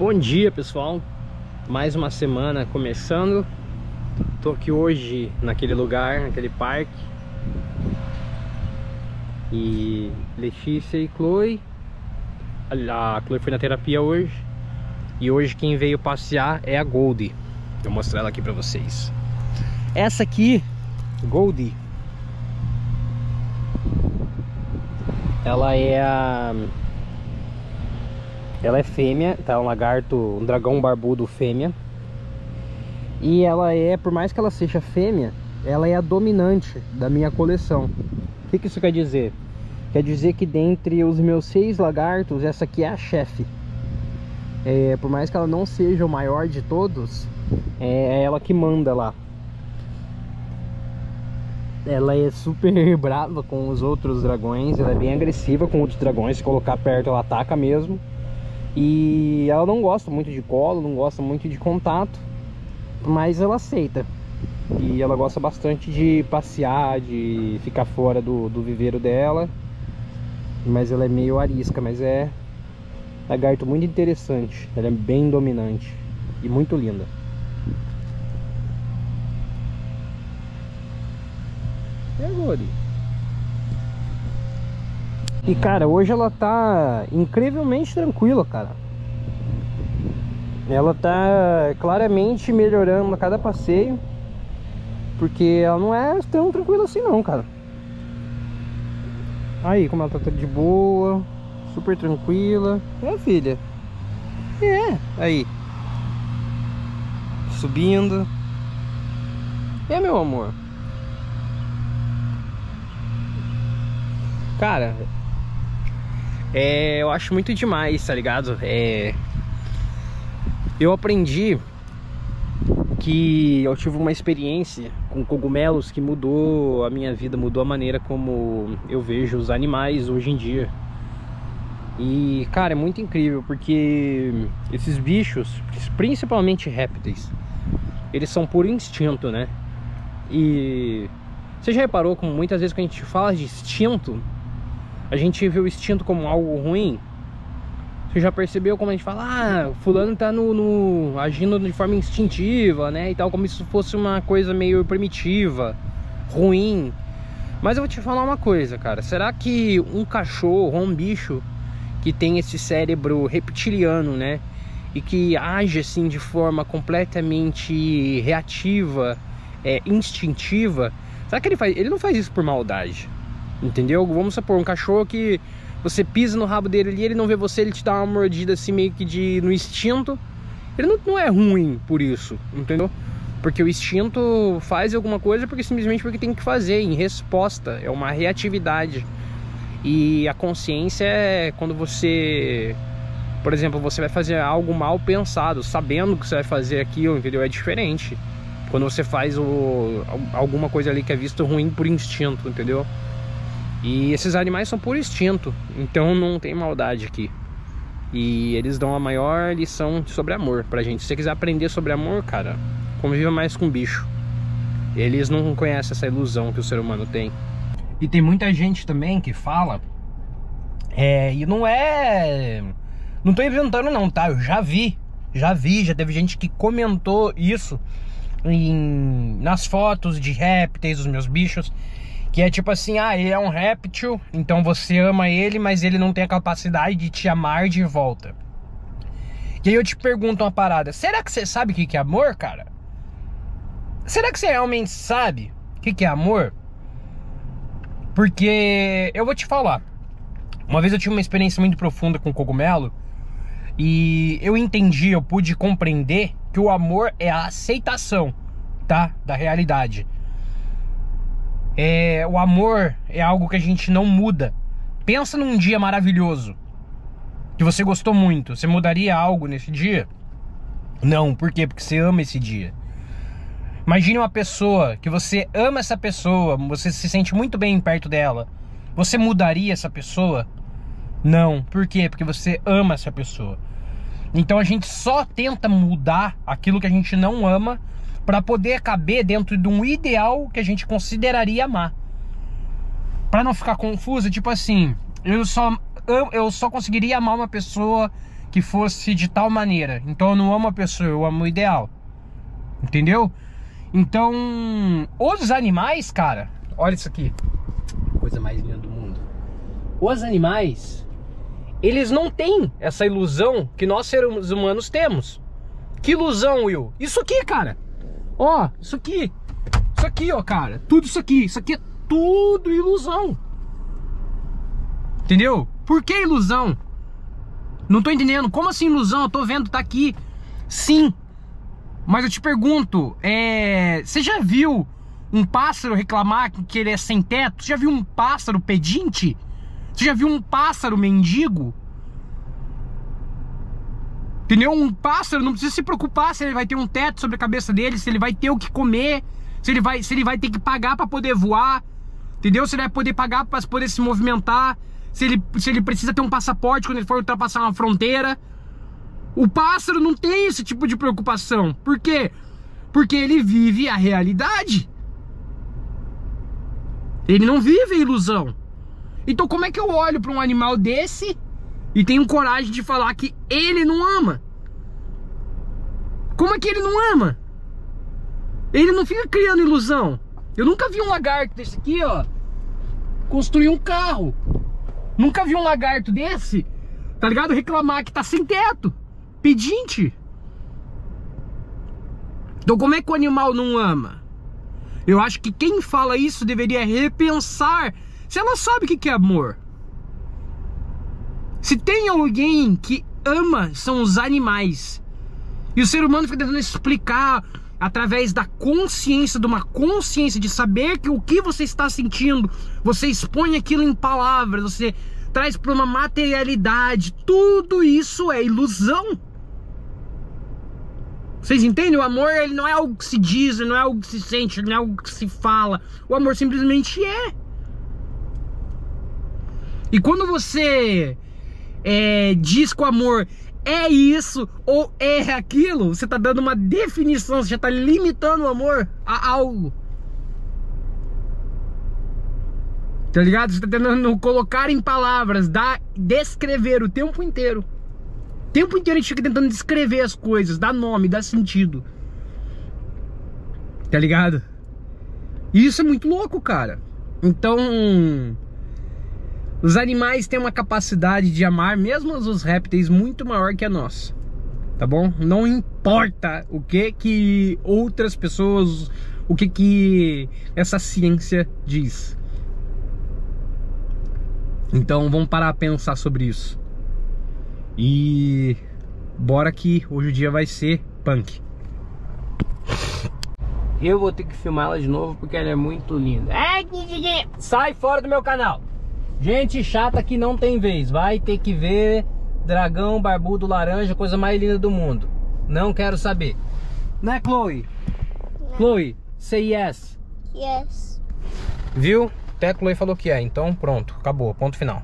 Bom dia pessoal, mais uma semana começando. Tô aqui hoje naquele lugar, naquele parque. E Letícia e Chloe. A Chloe foi na terapia hoje. E hoje quem veio passear é a Goldie. Vou mostrar ela aqui pra vocês. Essa aqui, Goldie. Ela é a ela é fêmea, tá? Um lagarto, um dragão barbudo fêmea. E ela é, por mais que ela seja fêmea, ela é a dominante da minha coleção. O que, que isso quer dizer? Quer dizer que dentre os meus seis lagartos, essa aqui é a chefe. É, por mais que ela não seja o maior de todos, é ela que manda lá. Ela é super brava com os outros dragões, ela é bem agressiva com outros dragões, se colocar perto ela ataca mesmo. E ela não gosta muito de colo, não gosta muito de contato, mas ela aceita. E ela gosta bastante de passear, de ficar fora do, do viveiro dela. Mas ela é meio arisca, mas é lagarto muito interessante. Ela é bem dominante e muito linda. É, Gori. E cara, hoje ela tá incrivelmente tranquila, cara. Ela tá claramente melhorando a cada passeio. Porque ela não é tão tranquila assim não, cara. Aí, como ela tá de boa, super tranquila. É, filha. É, aí. Subindo. É, meu amor. Cara, é, eu acho muito demais, tá ligado? É, eu aprendi que eu tive uma experiência com cogumelos que mudou a minha vida, mudou a maneira como eu vejo os animais hoje em dia. E, cara, é muito incrível porque esses bichos, principalmente répteis, eles são por instinto, né? E você já reparou como muitas vezes que a gente fala de instinto, a gente vê o instinto como algo ruim. Você já percebeu como a gente fala, ah, fulano tá no, no, agindo de forma instintiva, né? E tal, como se fosse uma coisa meio primitiva, ruim. Mas eu vou te falar uma coisa, cara. Será que um cachorro um bicho que tem esse cérebro reptiliano, né? E que age assim de forma completamente reativa, é, instintiva, será que ele faz? Ele não faz isso por maldade. Entendeu? Vamos supor, um cachorro que você pisa no rabo dele ali, ele não vê você, ele te dá uma mordida assim meio que de no instinto. Ele não, não é ruim por isso, entendeu? Porque o instinto faz alguma coisa porque simplesmente porque tem que fazer, em resposta, é uma reatividade. E a consciência é quando você, por exemplo, você vai fazer algo mal pensado, sabendo que você vai fazer aquilo, entendeu? É diferente. Quando você faz o, alguma coisa ali que é visto ruim por instinto, entendeu? E esses animais são por instinto, então não tem maldade aqui. E eles dão a maior lição sobre amor pra gente. Se você quiser aprender sobre amor, cara, conviva mais com bicho. Eles não conhecem essa ilusão que o ser humano tem. E tem muita gente também que fala. É, e não é. Não tô inventando, não, tá? Eu já vi. Já vi, já teve gente que comentou isso em, nas fotos de répteis, os meus bichos. Que é tipo assim, ah, ele é um réptil, então você ama ele, mas ele não tem a capacidade de te amar de volta. E aí eu te pergunto uma parada, será que você sabe o que é amor, cara? Será que você realmente sabe o que é amor? Porque eu vou te falar. Uma vez eu tive uma experiência muito profunda com cogumelo e eu entendi, eu pude compreender que o amor é a aceitação, tá? Da realidade. É, o amor é algo que a gente não muda. Pensa num dia maravilhoso que você gostou muito. Você mudaria algo nesse dia? Não, por quê? Porque você ama esse dia. Imagine uma pessoa que você ama essa pessoa, você se sente muito bem perto dela. Você mudaria essa pessoa? Não, por quê? Porque você ama essa pessoa. Então a gente só tenta mudar aquilo que a gente não ama para poder caber dentro de um ideal que a gente consideraria amar. Para não ficar confuso, tipo assim, eu só eu, eu só conseguiria amar uma pessoa que fosse de tal maneira. Então eu não amo a pessoa, eu amo o ideal. Entendeu? Então, os animais, cara, olha isso aqui. Coisa mais linda do mundo. Os animais, eles não têm essa ilusão que nós seres humanos temos. Que ilusão, Will? Isso aqui, cara. Ó, isso aqui. Isso aqui, ó, cara. Tudo isso aqui. Isso aqui é tudo ilusão. Entendeu? Por que ilusão? Não tô entendendo. Como assim ilusão? Eu tô vendo, tá aqui. Sim. Mas eu te pergunto, é... você já viu um pássaro reclamar que ele é sem teto? Você já viu um pássaro pedinte? Você já viu um pássaro mendigo? Entendeu? Um pássaro não precisa se preocupar se ele vai ter um teto sobre a cabeça dele, se ele vai ter o que comer, se ele vai, se ele vai ter que pagar para poder voar, entendeu? Se ele vai poder pagar para poder se movimentar, se ele, se ele precisa ter um passaporte quando ele for ultrapassar uma fronteira. O pássaro não tem esse tipo de preocupação. Por quê? Porque ele vive a realidade. Ele não vive a ilusão. Então como é que eu olho para um animal desse e tenho coragem de falar que ele não ama. Como é que ele não ama? Ele não fica criando ilusão. Eu nunca vi um lagarto desse aqui, ó, construir um carro. Nunca vi um lagarto desse, tá ligado? Reclamar que tá sem teto, pedinte. Então como é que o animal não ama? Eu acho que quem fala isso deveria repensar se ela sabe o que é amor. Se tem alguém que ama, são os animais. E o ser humano fica tentando explicar através da consciência, de uma consciência de saber que o que você está sentindo, você expõe aquilo em palavras, você traz para uma materialidade. Tudo isso é ilusão. Vocês entendem? O amor ele não é algo que se diz, não é algo que se sente, não é algo que se fala. O amor simplesmente é. E quando você é, diz que o amor é isso ou é aquilo, você tá dando uma definição, você já tá limitando o amor a algo. Tá ligado? Você tá tentando colocar em palavras, dar, descrever o tempo inteiro. O tempo inteiro a gente fica tentando descrever as coisas, dar nome, dar sentido. Tá ligado? E isso é muito louco, cara. Então, os animais têm uma capacidade de amar, mesmo os répteis, muito maior que a nossa. Tá bom? Não importa o que que outras pessoas, o que que essa ciência diz. Então vamos parar a pensar sobre isso. E bora que hoje o dia vai ser punk. Eu vou ter que filmar ela de novo porque ela é muito linda. Sai fora do meu canal! Gente chata que não tem vez. Vai ter que ver dragão barbudo laranja, coisa mais linda do mundo. Não quero saber. Né, Chloe? Não. Chloe, say yes. Yes. Viu? Até a Chloe falou que é. Então pronto, acabou. Ponto final.